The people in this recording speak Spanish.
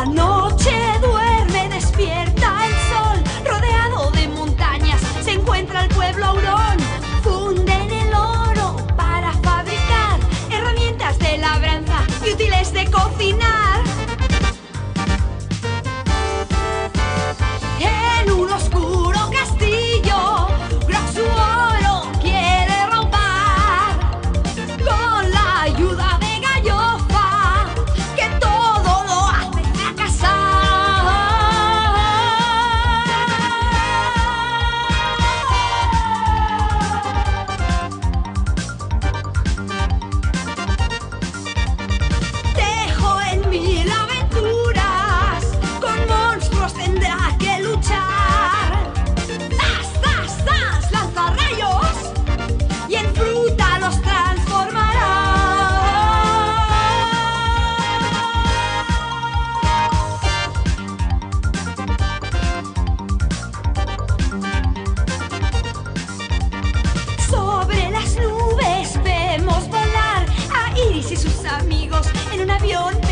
La noche duerme, despierta el sol, rodeado de montañas, se encuentra el pueblo aurón. Funden el oro para fabricar herramientas de labranza y útiles de cocinar. amigos en un avión.